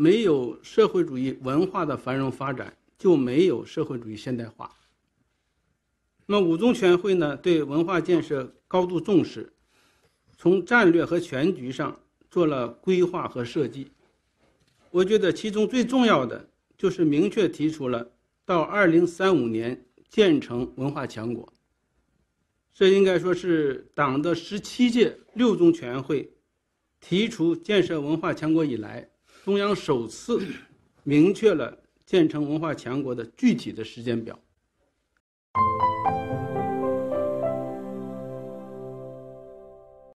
没有社会主义文化的繁荣发展，就没有社会主义现代化。那么五中全会呢，对文化建设高度重视，从战略和全局上做了规划和设计。我觉得其中最重要的就是明确提出了到二零三五年建成文化强国。这应该说是党的十七届六中全会提出建设文化强国以来，中央首次明确了建成文化强国的具体的时间表。